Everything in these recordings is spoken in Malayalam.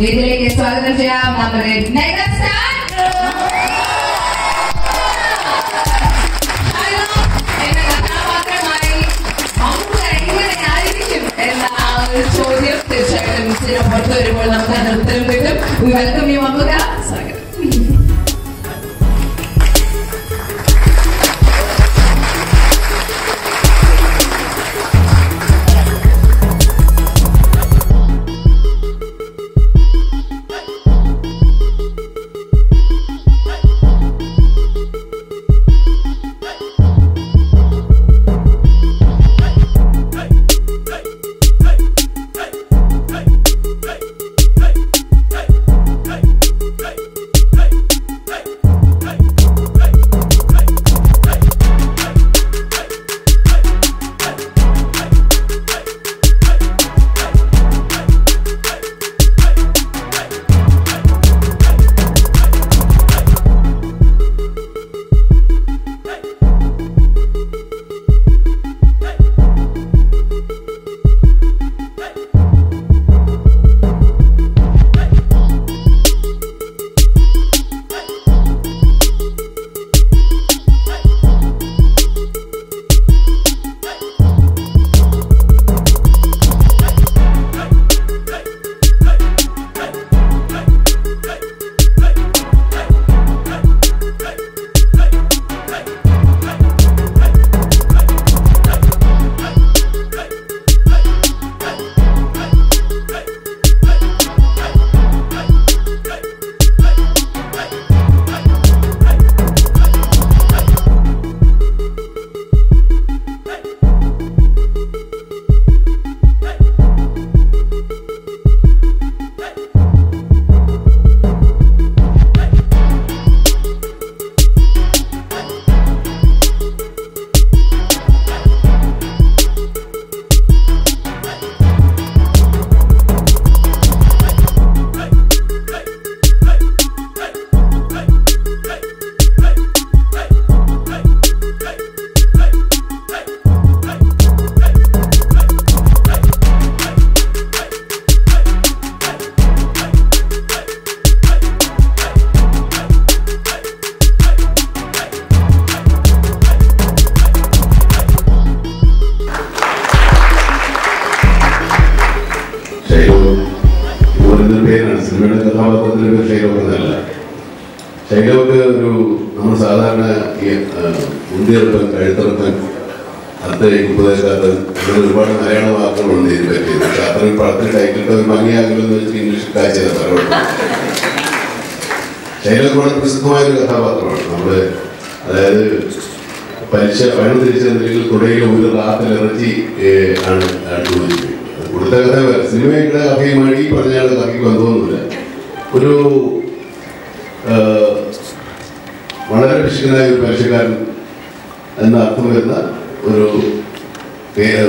വേദിയിലേക്ക് സ്വാഗതം ചെയ്യാം. നമ്മുടെ മെഗാസ്റ്റാർ ചോദ്യം തീർച്ചയായിട്ടും നമുക്ക് ഉത്തരം കിട്ടും. വെൽക്കം യു മമ്മൂക്ക പ്രസിദ്ധമായ ഒരു കഥാപാത്രമാണ്. നമ്മുടെ അതായത് പലിശ പണം തിരിച്ചു കുടയിൽ തുടയിൽ ഒരു റാത്തിലിറച്ചി ആണ് ചോദിച്ചത് കൊടുത്ത കഥ. സിനിമയുടെ കഥയുമായി പറഞ്ഞാലും പറഞ്ഞ കഥയ്ക്ക് ബന്ധമൊന്നുമില്ല. ഒരു വളരെ പിശുക്കനായ ഒരു പലിശക്കാരൻ എന്ന അർത്ഥം വരുന്ന ഒരു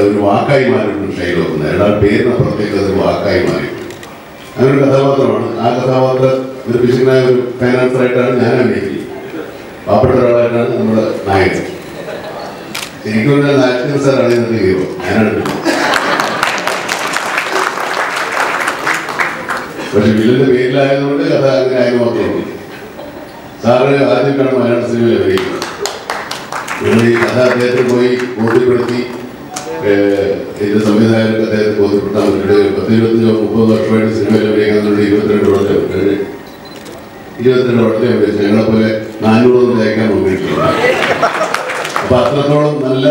ഒരു വാക്കായി മാറിയിട്ടുണ്ട് ഷൈലോക്ക്. അയാളുടെ പേരിനപ്പുറത്തേക്ക് അത് വാക്കായി മാറിയിട്ടുണ്ട്. അങ്ങനെ ഒരു കഥാപാത്രമാണ്. ആ കഥാപാത്രം ഒരു പിശുക്കനായ ഒരു ഫൈനാൻസറായിട്ടാണ് ഞാൻ അഭിനയിക്കുന്നത് പാവപ്പെട്ട ഒരാളായിട്ടാണ് നമ്മുടെ നായകൻ. ശരിക്കും നായകൻ സാറാണ് ഇന്നത്തെ ഹീറോ. ഞാനാണ് പക്ഷെ വില്ലിന്റെ പേരിലായതുകൊണ്ട് കഥ അങ്ങനെ ആയത് മാത്രമേ സാറ് ആദ്യമായിട്ടാണ് മലയാള സിനിമയിൽ അഭിനയിക്കുന്നത്. ഞങ്ങൾ ഈ കഥ അദ്ദേഹത്തിന് പോയി ബോധ്യപ്പെടുത്തി ഇതിന്റെ സംവിധായകർക്ക് അദ്ദേഹത്തെ ബോധ്യപ്പെടുത്താൻ പറ്റിയിട്ട് പത്ത് ഇരുപത്തഞ്ചോ മുപ്പത് വർഷമായിട്ട് സിനിമയിൽ അഭിനയിക്കുന്നുണ്ട്. ഇരുപത്തിരണ്ട് വർഷം ഇരുപത്തിരണ്ട് വർഷത്തെ അഭിനയിച്ചു ഞങ്ങളെ പോലെ നാനൂറൊന്നും തേക്കാൻ നോക്കിയിട്ടില്ല അപ്പൊ അത്രത്തോളം നല്ല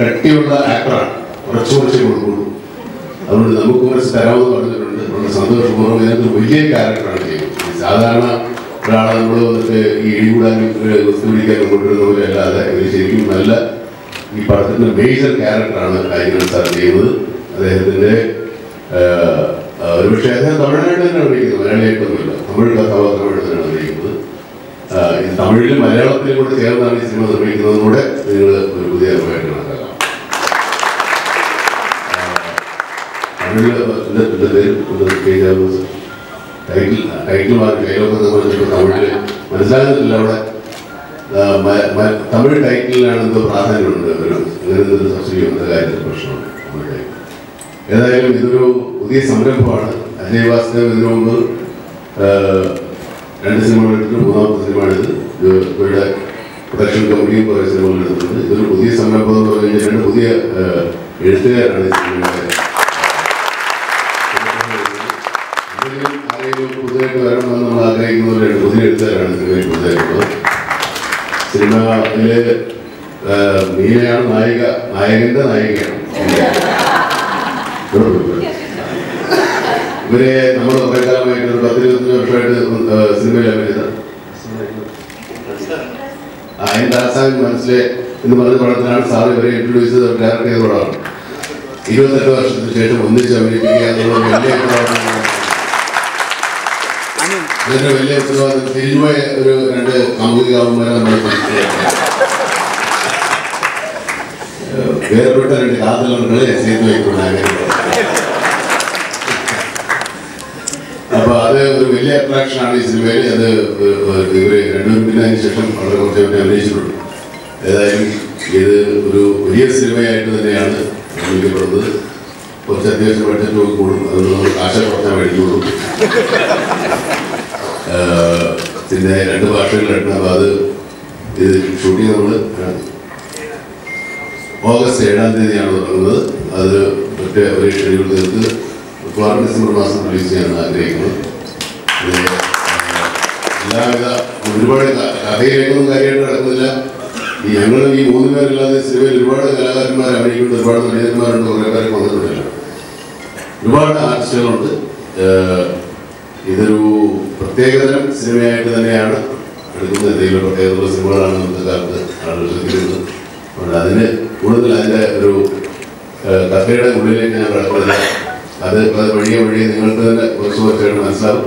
കട്ടിയുള്ള ആക്ടറാണ് കുറച്ചു കുറച്ച് കൊടുക്കുള്ളൂ അതുകൊണ്ട് നമുക്ക് കുറച്ച് തരാമെന്ന് പറഞ്ഞിട്ടുണ്ട്. സന്തോഷപൂർവം ഇതിനകത്ത് വലിയ ക്യാരക്ടറാണ് ചെയ്യുന്നത്. സാധാരണ ഒരാളെ നമ്മൾ വന്നിട്ട് ഈ കുസ്തി പിടിക്കാനും കൊണ്ടുവരുന്ന പോലെ അല്ലാതെ ഇത് ശരിക്കും നല്ല ഈ പടത്തിന്റെ മേജർ ക്യാരക്ടറാണ് കാര്യങ്ങൾ സാർ ചെയ്യുന്നത്. അദ്ദേഹത്തിന്റെ ഒരുപക്ഷെ അദ്ദേഹം തമിഴ്നാട്ടിൽ തന്നെ അഭിനയിക്കുന്നത് മലയാളിയായിട്ടൊന്നുമില്ല തമിഴ് കഥാപാത്രമായിട്ട് തന്നെയാണ് അഭിനയിക്കുന്നത് ഇത് തമിഴിലും മലയാളത്തിലും കൂടെ ചേർന്നാണ് ഈ സിനിമ നിർമ്മിക്കുന്നതിലൂടെ നിങ്ങൾ ഒരു പുതിയ അനുഭവമായിട്ട് കണക്കാക്കാം തമിഴിൽ? ടൈറ്റിൽ ടൈറ്റിൽ മാറി കൈലൊക്കെ സംബന്ധിച്ചപ്പോൾ തമിഴിൽ മനസ്സിലാകുന്നില്ല അവിടെ. തമിഴ് ടൈറ്റിലാണ് എന്തോ പ്രാധാന്യമുണ്ട്. ഒരു സബ്സിഡി വന്ന കാര്യത്തിൽ പ്രശ്നമുണ്ട് ഏതായാലും ഇതൊരു പുതിയ സംരംഭമാണ്. അജയ് വാസുദേവ് ഇതിനു മുമ്പ് രണ്ട് സിനിമകൾ എടുത്തിട്ട് മൂന്നാമത്തെ സിനിമയാണിത്. ഇത് ഇവരുടെ പ്രൊഡക്ഷൻ കമ്പനിയും കുറേ സിനിമകൾ എടുത്തിട്ടുണ്ട്. ഇതൊരു പുതിയ സംരംഭം എന്ന് പറഞ്ഞു കഴിഞ്ഞാൽ രണ്ട് പുതിയ എഴുത്തുകാരാണ് ഈ സിനിമയുടെ ആരെങ്കിലും പുതുതായിട്ട് വരണമെന്ന് നമ്മൾ ആഗ്രഹിക്കുന്നവർ രണ്ട് പുതിയ എഴുത്തുകാരാണ് സിനിമയിൽ പുതുതായിട്ടുള്ളത്. സിനിമയിലെ മീനയാണ് നായിക നായകന്റെ നായികയാണ്. ഇവരെ നമ്മൾ കുറെ കാലമായിട്ട് ഒരു പത്ത് ഇരുപത്തഞ്ച് വർഷമായിട്ട് സിനിമയിൽ അഭിനയിച്ചത് ആ എന്റെ ആസാമി മനസ്സിലെ എന്ന് പറഞ്ഞ പടത്തിലാണ് സാർ ഇവരെ ഇൻട്രൊഡ്യൂസ് ചെയ്ത് ഡയറക്ട് ചെയ്ത പടമാണ്. ഇരുപത്തെട്ട് വർഷത്തിന് ശേഷം ഒന്നിച്ച് അഭിനയിപ്പിക്കുക എന്നുള്ള വലിയ. അതിന്റെ വലിയ ഉത്തരവാദിത്തം. തിരിഞ്ഞുപോയ ഒരു രണ്ട് സാമൂഹിക നമ്മൾ വേർപെട്ട രണ്ട് കാതലുകളെ ചെയ്തു വയ്ക്കുന്ന അപ്പൊ അത് ഒരു വലിയ അട്രാക്ഷൻ ആണ് ഈ സിനിമയിൽ. അത് ഇവർ രണ്ടുപേരും പിന്നെ അതിന് ശേഷം വളരെ കുറച്ച് അവരെ അഭിനയിച്ചിട്ടുണ്ട്. ഏതായാലും ഇത് ഒരു വലിയ സിനിമയായിട്ട് തന്നെയാണ് നിർമ്മിക്കപ്പെടുന്നത്. കുറച്ച് അത്യാവശ്യം ബഡ്ജറ്റ് കൂടും. അതുകൊണ്ട് നമ്മൾ കാശ കുറച്ചാൽ മേടിക്കുള്ളൂ പിന്നെ രണ്ട് ഭാഷകളിലാണ് അപ്പോൾ അത് ഇത് ഷൂട്ടിങ് നമ്മൾ ഓഗസ്റ്റ് ഏഴാം തീയതിയാണ് തുടങ്ങുന്നത്. അത് മറ്റേ ഒരു ഷെഡ്യൂൾ തീർത്ത് മിക്കവാറും ഡിസംബർ മാസം റിലീസ് ചെയ്യാനാണ് ആഗ്രഹിക്കുന്നത് ഇത് എല്ലാവിധ ഒരുപാട് കഥയിലേക്കൊന്നും കാര്യമായിട്ട് നടക്കുന്നില്ല. ഈ ഞങ്ങൾ ഈ മൂന്ന് പേരല്ലാതെ സിനിമയിൽ ഒരുപാട് കലാകാരന്മാർ അഭിനയിക്കുന്നുണ്ട് ഒരുപാട് നടീയന്മാരുണ്ട് കുറേ പേരെ വന്നിട്ടുണ്ടല്ലോ ഒരുപാട് ആർട്ടിസ്റ്റുകളുണ്ട് ഇതൊരു പ്രത്യേകതരം സിനിമയായിട്ട് തന്നെയാണ് എടുക്കുന്നത്. എന്തെങ്കിലും പ്രത്യേകതയുള്ള സിനിമകളാണ് ഇന്നത്തെ കാലത്ത് ആളുകൾ ശ്രദ്ധിക്കുന്നത് അതുകൊണ്ട് അതിന് കൂടുതൽ അതിന്റെ ഒരു കഥയുടെ ഉള്ളിലേക്ക് ഞാൻ കിടക്കുന്നില്ല. അത് അത് വഴിയെ വഴിയെ നിങ്ങൾക്ക് തന്നെ കുറച്ച് കുറച്ചായിട്ട് മനസ്സിലാവും.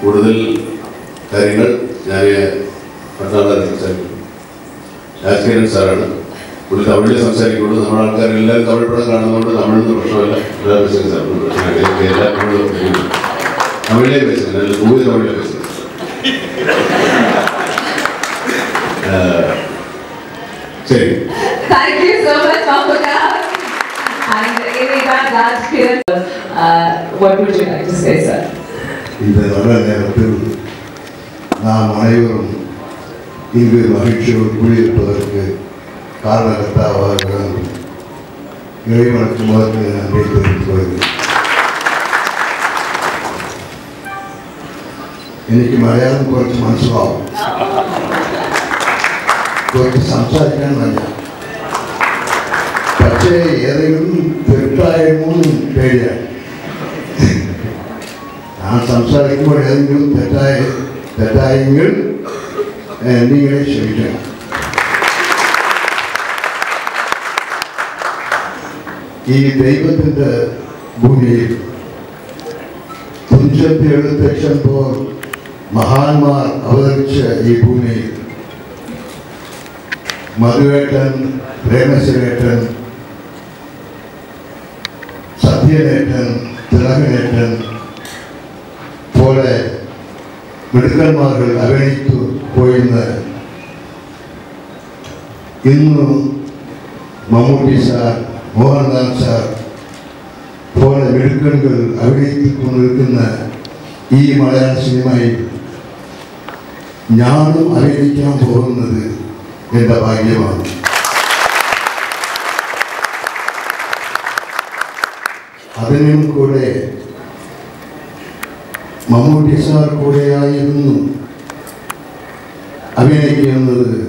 കൂടുതൽ കാര്യങ്ങൾ ഞാൻ പട്ടാളത്തിൽ സംസാരിക്കുന്നു രാജകിരൺ സാറാണ്. പുള്ളി തമിഴിൽ സംസാരിക്കുള്ളൂ നമ്മുടെ ആൾക്കാരെല്ലാവരും തമിഴ് പടം കാണുന്നതുകൊണ്ട് തമിഴൊന്നും പ്രശ്നമല്ല. എല്ലാ പ്രശ്നം സാറിനും പ്രശ്നമില്ല. എല്ലാ തമിഴും അല്ല ഭൂമി തമിഴിലെ വെച്ചത് ശരി. You so much, Mamuka. And Irina, Raj, Kiran, uh, what would you like to say, sir? இந்த நல்ல நேரத்தில் நாம் அனைவரும் இங்கு மகிழ்ச்சியோடு கூடியிருப்பதற்கு காரணகர்த்தாவாக இறைவனுக்கு முதற்கு நன்றி தெரிவித்துக் கொள்கிறேன் എനിക്ക് മലയാളം കുറച്ച് മനസ്സിലാവും കുറച്ച് സംസാരിക്കാൻ വയ്യ പക്ഷേ ഏതെങ്കിലും തെറ്റായമോ പേടിയാണ് ഞാൻ സംസാരിക്കുമ്പോൾ ഏതെങ്കിലും തെറ്റായ തെറ്റായെങ്കിൽ ഏഹ്, നിങ്ങളെ ക്ഷമിക്കണം ഈ ദൈവത്തിൻ്റെ ഭൂമിയിൽ തുഞ്ചത്തി എഴുത്തക്ഷൻ പോൽ മഹാന്മാർ അവതരിച്ച ഈ ഭൂമിയിൽ മധുവേട്ടൻ പ്രേമശിവേട്ടൻ സത്യനേട്ടൻ തിലകനേട്ടൻ മിടുക്കന്മാർ അവഗണിച്ചു പോയിരുന്ന ഇന്ന് മമ്മൂട്ടി സാർ മോഹൻലാൽ സാർ പോലെ മിടുക്കണുകൾ അഭിനയിക്കൊണ്ടിരിക്കുന്ന ഈ മലയാള സിനിമയിൽ ഞാനും അഭിനയിക്കാൻ പോകുന്നത് എന്റെ ഭാഗ്യമാണ്. അതിനും കൂടെ മമ്മൂട്ടി സാർ കൂടെയായിരുന്നു. അഭിനയിക്കുന്നത്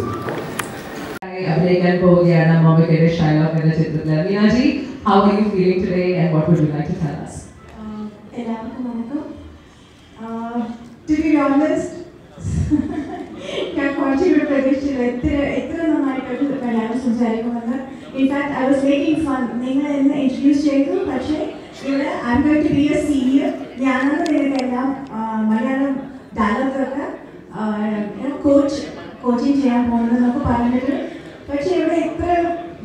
മലയാളം ഡയലോഗൊക്കെ കോച്ച് കോച്ചിങ് ചെയ്യാൻ പോകുന്നതെന്നൊക്കെ പറഞ്ഞിട്ട് പക്ഷേ ഇവിടെ ഇത്ര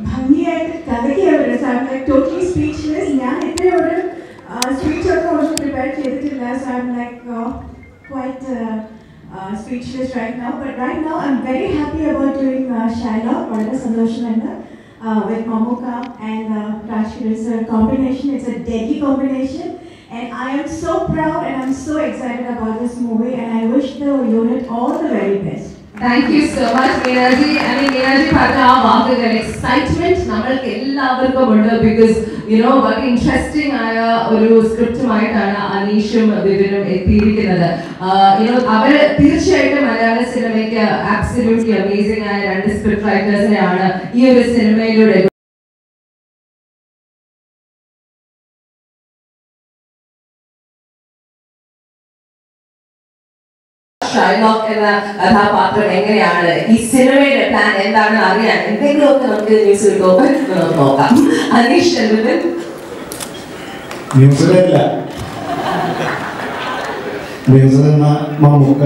ഭംഗിയായിട്ട് കഥയ്ക്ക് ടോട്ടലി സ്പീച്ച്ലെസ് ഞാൻ ഇത്ര ഒരു സ്പീച്ച് ഒക്കെ ഒന്നും പ്രിപ്പയർ ചെയ്തിട്ടില്ല so I'm like quite speechless right now. But right now, I'm very happy about doing uh, Shylock, Varada Sandoshananda, uh, with Mamuka and uh, Rajkir. It's a combination, it's a deadly combination. And I am so proud and I'm so excited about this movie. And I wish the unit all the very best. Thank you so much Meena ji I mean Meena ji പറഞ്ഞ ആ വാക്കുകൾ എക്സൈറ്റ്മെന്റ് നമ്മൾക്ക് എല്ലാവർക്കും ഉണ്ട് ബിക്കോസ് യുനോ വളരെ ഇൻട്രസ്റ്റിംഗ് ആയ ഒരു സ്ക്രിപ്റ്റുമായിട്ടാണ് അനീഷും വിപിനും എത്തിയിരിക്കുന്നത് യുനോ അവർ തീർച്ചയായിട്ടും മലയാള സിനിമയ്ക്ക് ആബ്സല്യൂട്ട്ലി അമേസിംഗ് ആയ രണ്ട് സ്ക്രിപ്റ്റ് റൈറ്റേഴ്സിനെയാണ് ഈ ഒരു സിനിമയിലൂടെ ഷൈലോക്ക് എന്ന കഥാപാത്രം എങ്ങനെയാണ്? ഈ സിനിമയുടെ പ്ലാൻ എന്താണെന്ന് അറിയാൻ എന്തെങ്കിലുമൊക്കെ നമുക്ക് ന്യൂസിൽ നോക്കാം. അനീഷ് ന്യൂസിലല്ല. ന്യൂസിൽ എന്ന മമ്മൂക്ക.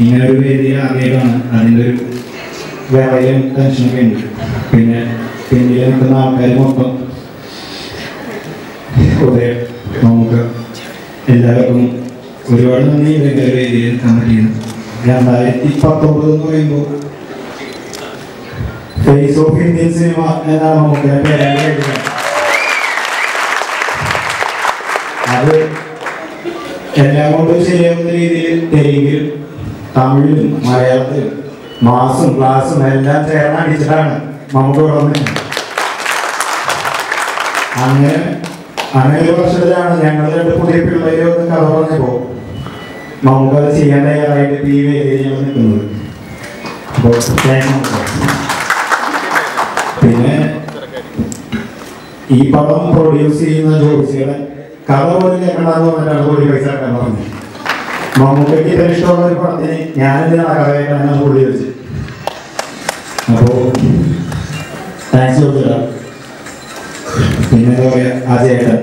ഇങ്ങനെ ഒരു അതിന്റെ ഒരു വിറയിലും ടെൻഷനൊക്കെ ഉണ്ട്. പിന്നെ പിന്നിൽ നിൽക്കുന്ന ആൾക്കാർ മൊത്തം ഉദയം നമുക്ക് എല്ലാവർക്കും ഒരുപാട് നന്ദി ഒരു വേദിയിൽ പറ്റിയത് രണ്ടായിരത്തി പത്തൊമ്പത് എന്ന് പറയുമ്പോൾ ഫേസ് ഓഫ് ഇന്ത്യൻ സിനിമ എന്നാണ് നമുക്ക് അത് എല്ലാം കൊണ്ടും ശരിയാവുന്ന രീതിയിൽ തെലുങ്കിൽ തമിഴിലും മലയാളത്തിലും മാസും ക്ലാസും എല്ലാം ചേർന്ന് അടിച്ചിട്ടാണ് നമുക്ക് വളർന്നത് അങ്ങനെ അങ്ങനെ ഞങ്ങൾ രണ്ട് പുതിയ പിള്ളേരെ ഒന്ന് കഥ പറഞ്ഞപ്പോൾ നമുക്ക് അത് ചെയ്യാൻ തയ്യാറായിട്ട് ഈ വേദിയിൽ പിന്നെ ഈ പടം പ്രൊഡ്യൂസ് ചെയ്യുന്ന ജോലിസിയുടെ കഥ പോലും കേൾക്കണമെന്ന് പറഞ്ഞിട്ടാണ് കോടി പൈസ പറഞ്ഞത്. മമ്മൂക്കയ്ക്ക് ഇഷ്ടമുള്ള ഒരു പടത്തിന് ഞാനിതിനാണ് കഥ കേൾക്കാനാണ് കൂടി അപ്പോൾ താങ്ക്സ് കൊടുത്തില്ല പിന്നെ എന്താ ആ ചേട്ടൻ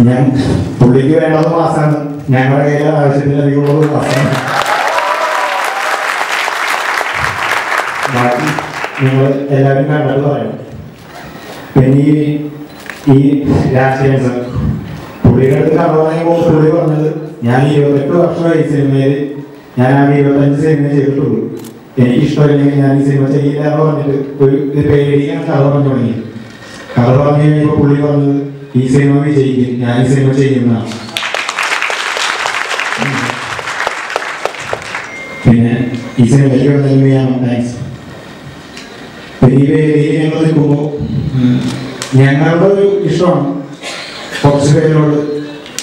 ഞാൻ പുള്ളിക്ക് വേണ്ടത് മാസമാണ് ഞങ്ങളുടെ കയ്യിൽ ആവശ്യത്തിലധികമുള്ളത് മാസമാണ് ബാക്കി നിങ്ങൾ എല്ലാവരും കണ്ടത് പറയണം പിന്നെ ഈ ഈ സർ പുള്ളിയുടെ അടുത്ത് പറയുമ്പോൾ പുള്ളി പറഞ്ഞത് ഞാൻ ഇരുപത്തെട്ട് വർഷമായി സിനിമയിൽ ഞാൻ ആ ഇരുപത്തഞ്ച് സിനിമ ചെയ്തിട്ടുള്ളൂ. എനിക്കിഷ്ടമില്ലെങ്കിൽ ഞാൻ ഈ സിനിമ ചെയ്യില്ല എന്ന് പറഞ്ഞിട്ട് ഒരു പേടിയാണ് കഥ തുടങ്ങി കഥ പറഞ്ഞു കഴിഞ്ഞപ്പോൾ പുള്ളി ഈ സിനിമ വിജയിക്കും ഞാൻ ഈ സിനിമ ചെയ്യുന്നതാണ് പിന്നെ ഈ സിനിമയ്ക്ക് താങ്ക്സ് ഞങ്ങളുടെ ഒരു ഇഷ്ടമാണ്. കുറച്ച് പേരോട്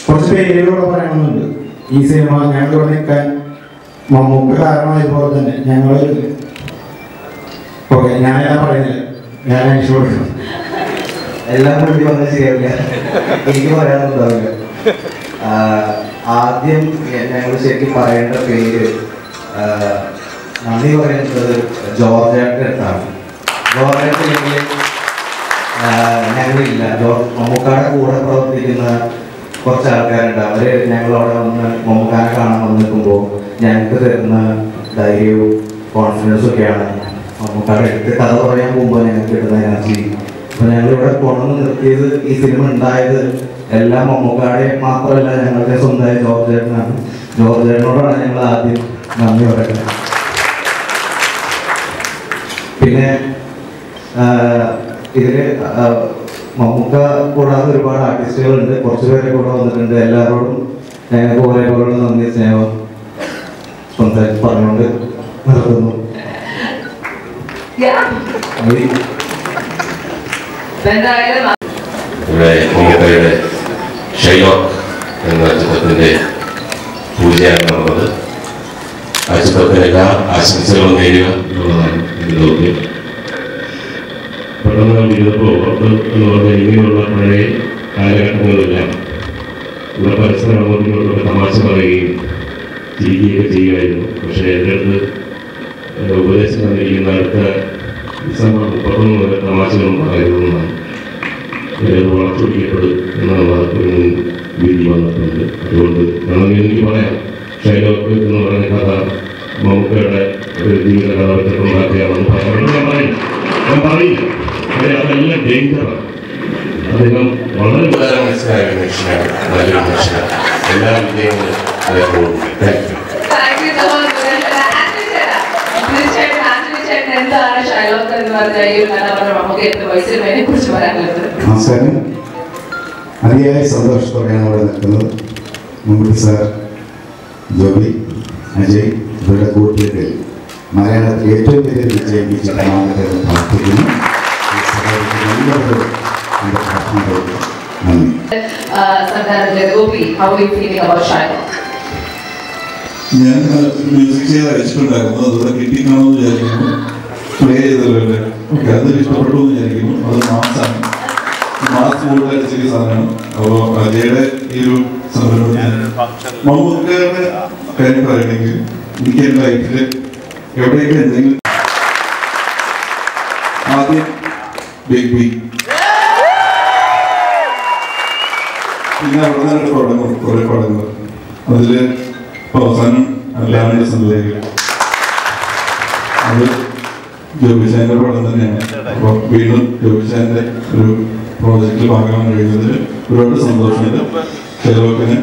കുറച്ച് പേരോട് പറയണമെന്നുണ്ട് ഈ സിനിമ ഞങ്ങളിവിടെ നിൽക്കാൻ മമ്മൂക്ക് കാരണമായതുപോലെ തന്നെ ഞങ്ങൾ ഓക്കെ ഞാനെല്ലാം പറയുന്നില്ല. ഞാൻ എല്ലാം കൂടി വന്ന് ശരിയാവില്ല എനിക്ക് പറയാനുണ്ടാവില്ല. ആദ്യം ഞങ്ങൾ ശരിക്കും പറയേണ്ട പേര് നന്ദി പറയുന്നത് ജോർജ് അടുത്താണ് ജോർജാട്ടില്ലെങ്കിൽ ഞങ്ങളില്ല. ജോർജ് മമ്മൂക്കാടെ കൂടെ പ്രവർത്തിക്കുന്ന കുറച്ച് ആൾക്കാരുണ്ട് അവർ ഞങ്ങളവിടെ വന്ന് മമ്മൂക്കാനെ കാണാൻ വന്ന് നിൽക്കുമ്പോൾ ഞങ്ങൾക്ക് തരുന്ന ധൈര്യവും കോൺഫിഡൻസും ഒക്കെയാണ്. മമ്മൂക്കാടെ എടുത്ത് കഥ പറയാൻ പോകുമ്പോൾ ഞങ്ങൾക്ക് കിട്ടുന്ന എനർജി ഞങ്ങളിവിടെ കൊണ്ടു നിർത്തിയത് ഈ സിനിമ ഉണ്ടായത് എല്ലാം മമ്മൂക്കാടെ മാത്രമല്ല ഞങ്ങളുടെ സ്വന്തമായ ജോർജ് ചേട്ടനാണ്. ജോർജ് ചേട്ടനോടാണ് ഞങ്ങൾ ആദ്യം നന്ദി പറയുന്നത്. പിന്നെ ഇതിൽ മമ്മൂക്ക കൂടാതെ ഒരുപാട് ആർട്ടിസ്റ്റുകളുണ്ട്. കുറച്ച് പേരെ കൂടെ വന്നിട്ടുണ്ട്. എല്ലാവരോടും ഞങ്ങൾക്ക് ഒരേപോലുള്ള നന്ദി സ്നേഹം സംസാരിച്ച് പറഞ്ഞുകൊണ്ട് നിർത്തുന്നു. ഇവിടെ മമ്മൂക്കയുടെ ഷൈലോക്ക് എന്ന ചിത്രത്തിന്റെ പൂജയാണ് നടന്നത് ആ ചിത്രത്തിന് എല്ലാ ആശംസകളും നേരുക എന്നുള്ളതാണ് എന്റെ ദൗത്യം. പെട്ടെന്ന് കണ്ടിരുന്നപ്പോൾ അത് എന്ന് പറഞ്ഞാൽ ഇങ്ങനെയുള്ള പഴയ കാലഘട്ടങ്ങളിലെല്ലാം ഇവിടെ പരസ്പരം അങ്ങോട്ടും ഇങ്ങോട്ടും തമാശ പറയുകയും ചിരിക്കുകയൊക്കെ ചെയ്യുമായിരുന്നു. പക്ഷേ എന്റെ അടുത്ത് ഉപദേശം ഡിസംബർ മുപ്പത്തൊന്ന് വരെ തമാശകളും പറയരുതെന്നാണ് ഏത് വളച്ചൊടിക്കപ്പെടും എന്നുള്ള ഒരു വിധി വന്നിട്ടുണ്ട്. അതുകൊണ്ട് നമുക്ക് എനിക്ക് പറയാം ഷൈലോക്ക് എന്ന് പറയുന്ന കഥ മമ്മൂക്കയുടെ ഒരു ജീവിത കഥ വെച്ചിട്ടുണ്ടാക്കിയാണെന്ന് പറയാം ഞാൻ പറയില്ല ഞാൻ പറയില്ല പക്ഷേ അതെല്ലാം ഡേഞ്ചറാണ്. അദ്ദേഹം വളരെ മനസ്സിലായ മനുഷ്യനാണ്. നല്ലൊരു മനുഷ്യനാണ്. എല്ലാ വിജയങ്ങളും അദ്ദേഹം താങ്ക് ഷൈലോക്ക് എന്ന് പറഞ്ഞ ഈ ഒരു കഥാപാത്രം നമുക്ക് എട്ട് സിനിമയെ കുറിച്ച് പറയാനുള്ളത്. നമസ്കാരം. അതിയായ സന്തോഷത്തോടെയാണ് അവിടെ നിൽക്കുന്നത്. മമ്മൂട്ടി സാർ ജോബി അജയ് ഇവരുടെ കൂട്ടുകെട്ടിൽ മലയാളത്തിൽ ഏറ്റവും വലിയ വിജയം ഈ എന്ന് പ്രാർത്ഥിക്കുന്നു. ഞാൻ മ്യൂസിക് ചെയ്യാൻ അയച്ചിട്ടുണ്ടായിരുന്നു അതുകൂടെ എന്ന് വിചാരിക്കുന്നു. പ്ലേ ചെയ്തല്ലോ ഓക്കെ അത് ഇഷ്ടപ്പെട്ടു എന്ന് വിചാരിക്കുന്നു. അത് മാസാണ് മാസ് കൂടുതലായിട്ട് ചെറിയ സാധനമാണ്. അപ്പോൾ അജയുടെ ഈ ഒരു സംരംഭം ഞാൻ മമ്മൂക്കാരുടെ കാര്യം പറയണമെങ്കിൽ എനിക്ക് എന്റെ ലൈഫിൽ എവിടെയൊക്കെ എന്തെങ്കിലും ആദ്യം ബിഗ് ബി പിന്നെ അവിടെ നിന്ന് പടങ്ങൾ കുറെ പടങ്ങൾ. അതിൽ അവസാനം അല്ലാണ്ട് സംഭവിക്കും അത് ജോബിച്ചാന്റെ പടം തന്നെയാണ്. അപ്പോൾ വീണ്ടും ജോബിച്ചാന്റെ ഒരു പ്രോജക്റ്റിൽ ഭാഗമാകാൻ കഴിയുന്നതിൽ ഒരുപാട് സന്തോഷമുണ്ട്. ഷെലോക്കിന്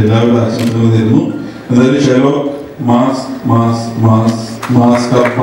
എല്ലാവരും ആശംസകൾ നേരുന്നു. എന്തായാലും ഷെലോക്ക് മാസ് മാസ് മാസ് മാസ് കപ്പ